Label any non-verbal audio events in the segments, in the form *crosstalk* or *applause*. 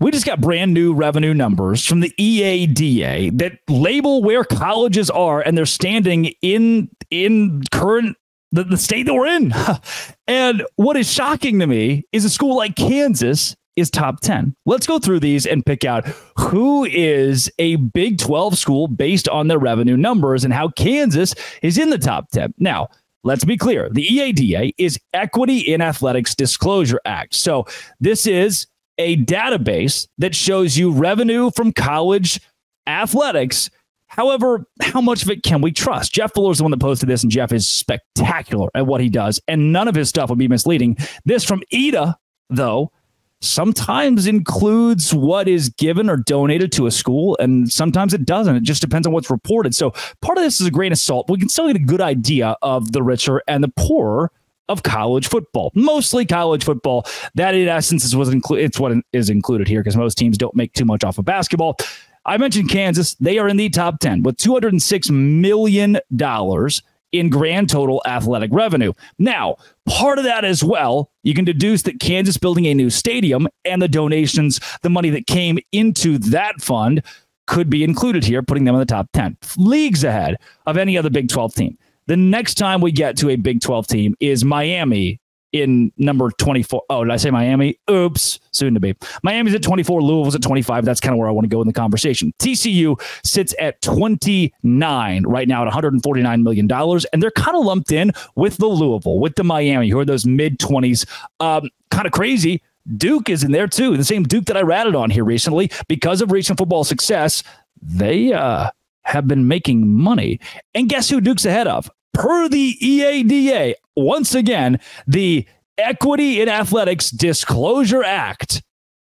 We just got brand new revenue numbers from the EADA that label where colleges are and they're standing in in current the, the state that we're in. *laughs* and what is shocking to me is a school like Kansas is top 10. Let's go through these and pick out who is a Big 12 school based on their revenue numbers and how Kansas is in the top 10. Now, let's be clear the EADA is Equity in Athletics Disclosure Act. So this is a database that shows you revenue from college athletics. However, how much of it can we trust? Jeff Fuller is the one that posted this, and Jeff is spectacular at what he does, and none of his stuff would be misleading. This from EDA, though, sometimes includes what is given or donated to a school, and sometimes it doesn't. It just depends on what's reported. So part of this is a grain of salt. We can still get a good idea of the richer and the poorer of college football, mostly college football. That, in essence, is what inclu- it's what is included here because most teams don't make too much off of basketball. I mentioned Kansas; they are in the top ten with two hundred and six million dollars in grand total athletic revenue. Now, part of that as well, you can deduce that Kansas building a new stadium and the donations, the money that came into that fund could be included here, putting them in the top 10, leagues ahead of any other Big 12 team. The next time we get to a Big 12 team is Miami in number 24. Oh, did I say Miami? Oops, soon to be. Miami's at 24, Louisville's at 25. That's kind of where I want to go in the conversation. TCU sits at 29 right now at $149 million, and they're kind of lumped in with the Louisville, with the Miami, who are those mid 20s. Um, kind of crazy. Duke is in there too. The same Duke that I ratted on here recently because of recent football success. They uh, have been making money. And guess who Duke's ahead of? Per the EADA, once again, the Equity in Athletics Disclosure Act,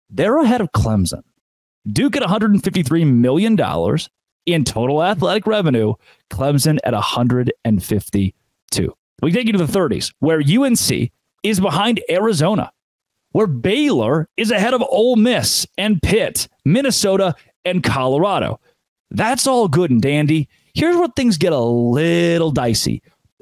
they're ahead of Clemson. Duke at $153 million in total athletic revenue, Clemson at 152. We take you to the 30s, where UNC is behind Arizona, where Baylor is ahead of Ole Miss and Pitt, Minnesota, and Colorado. That's all good and dandy. Here's where things get a little dicey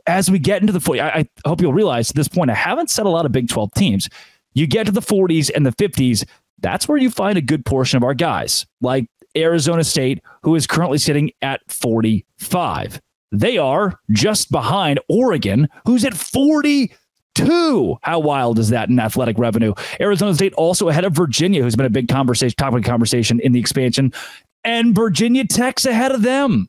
as we get into the 40, I, I hope you'll realize at this point, I haven't said a lot of Big 12 teams. You get to the 40s and the 50s, that's where you find a good portion of our guys, like Arizona State, who is currently sitting at 45. They are just behind Oregon, who's at 42. How wild is that in athletic revenue? Arizona State also ahead of Virginia, who's been a big conversation, topic of conversation in the expansion, and Virginia Tech's ahead of them.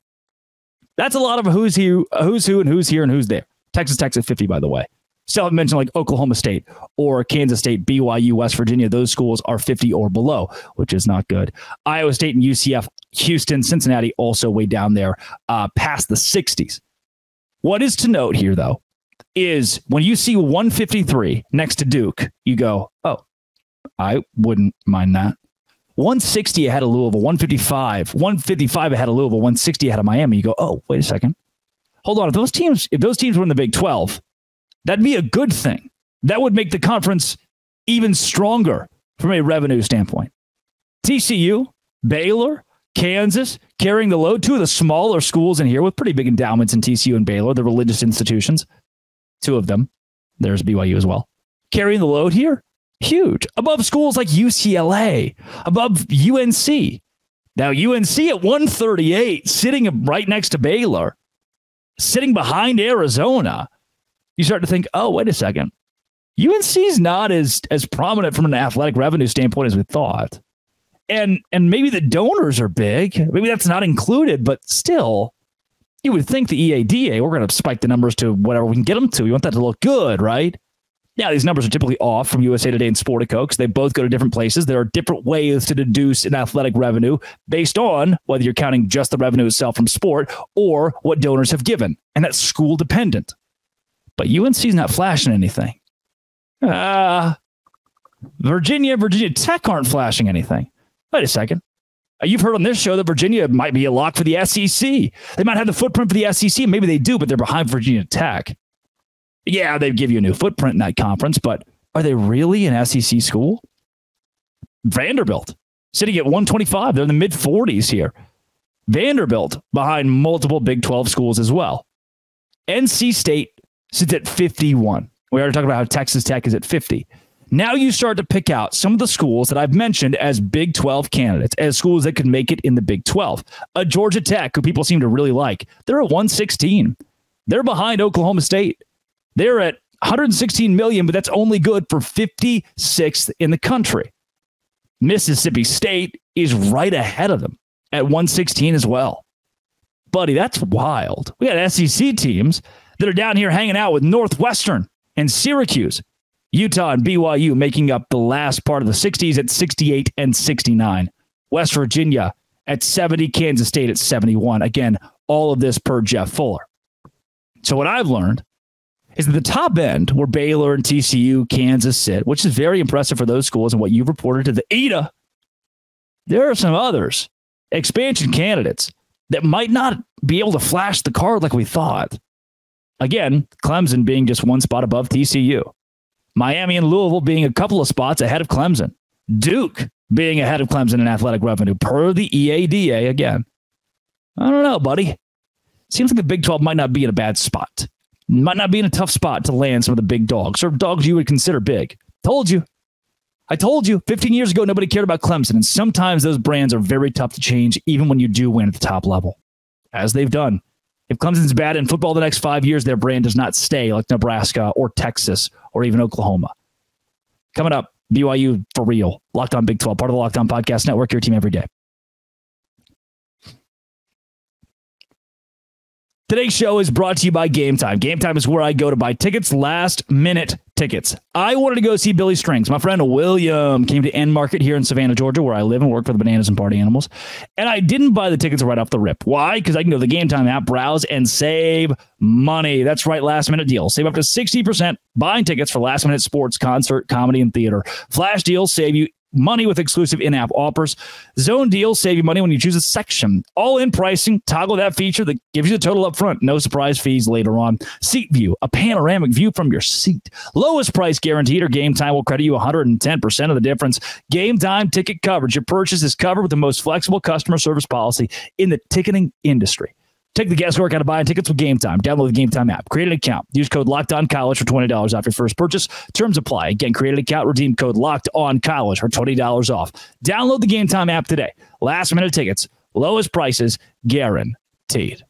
That's a lot of who's who, who's who, and who's here and who's there. Texas Tech's at 50, by the way. Still haven't mentioned like Oklahoma State or Kansas State, BYU, West Virginia. Those schools are 50 or below, which is not good. Iowa State and UCF, Houston, Cincinnati also way down there uh, past the 60s. What is to note here, though, is when you see 153 next to Duke, you go, oh, I wouldn't mind that. 160 ahead of Louisville, 155, 155 ahead of Louisville, 160 ahead of Miami. You go, oh, wait a second. Hold on. If those teams, if those teams were in the Big 12, that'd be a good thing. That would make the conference even stronger from a revenue standpoint. TCU, Baylor, Kansas carrying the load. Two of the smaller schools in here with pretty big endowments in TCU and Baylor, the religious institutions. Two of them. There's BYU as well. Carrying the load here huge above schools like UCLA, above UNC. Now, UNC at 138, sitting right next to Baylor, sitting behind Arizona, you start to think, oh, wait a second. UNC's not as as prominent from an athletic revenue standpoint as we thought. And and maybe the donors are big. Maybe that's not included, but still, you would think the EADA, we're going to spike the numbers to whatever we can get them to. You want that to look good, right? Now, these numbers are typically off from USA Today and Sportico because they both go to different places. There are different ways to deduce an athletic revenue based on whether you're counting just the revenue itself from sport or what donors have given. And that's school dependent. But UNC's not flashing anything. Uh, Virginia, Virginia Tech aren't flashing anything. Wait a second. Uh, you've heard on this show that Virginia might be a lock for the SEC. They might have the footprint for the SEC. Maybe they do, but they're behind Virginia Tech. Yeah, they give you a new footprint in that conference, but are they really an SEC school? Vanderbilt sitting at 125. They're in the mid 40s here. Vanderbilt behind multiple Big 12 schools as well. NC State sits at 51. We already talked about how Texas Tech is at 50. Now you start to pick out some of the schools that I've mentioned as Big 12 candidates, as schools that could make it in the Big 12. A Georgia Tech, who people seem to really like, they're at 116. They're behind Oklahoma State. They're at 116 million, but that's only good for 56th in the country. Mississippi State is right ahead of them at 116 as well. Buddy, that's wild. We got SEC teams that are down here hanging out with Northwestern and Syracuse. Utah and BYU making up the last part of the 60s at 68 and 69. West Virginia at 70, Kansas State at 71. Again, all of this per Jeff Fuller. So, what I've learned is that the top end, where Baylor and TCU, Kansas sit, which is very impressive for those schools and what you've reported to the EDA, there are some others, expansion candidates, that might not be able to flash the card like we thought. Again, Clemson being just one spot above TCU. Miami and Louisville being a couple of spots ahead of Clemson. Duke being ahead of Clemson in athletic revenue per the EADA again. I don't know, buddy. Seems like the Big 12 might not be in a bad spot. Might not be in a tough spot to land some of the big dogs or dogs you would consider big. Told you. I told you 15 years ago, nobody cared about Clemson. And sometimes those brands are very tough to change, even when you do win at the top level, as they've done. If Clemson's bad in football the next five years, their brand does not stay like Nebraska or Texas or even Oklahoma. Coming up, BYU for real. Locked on Big 12, part of the Locked On Podcast Network, your team every day. Today's show is brought to you by Game Time. Game Time is where I go to buy tickets, last minute tickets. I wanted to go see Billy Strings. My friend William came to Enmarket here in Savannah, Georgia, where I live and work for the Bananas and Party Animals. And I didn't buy the tickets right off the rip. Why? Because I can go to the Game Time app, browse, and save money. That's right, last minute deals. Save up to 60% buying tickets for last minute sports, concert, comedy, and theater. Flash deals save you money with exclusive in-app offers. Zone deals save you money when you choose a section. All-in pricing, toggle that feature that gives you the total up front. No surprise fees later on. Seat view, a panoramic view from your seat. Lowest price guaranteed or game time will credit you 110% of the difference. Game time ticket coverage. Your purchase is covered with the most flexible customer service policy in the ticketing industry. Take the guesswork out of buying tickets with Game Time. Download the Game Time app. Create an account. Use code Locked On College for twenty dollars off your first purchase. Terms apply. Again, create an account. Redeem code Locked On College for twenty dollars off. Download the Game Time app today. Last minute tickets, lowest prices guaranteed.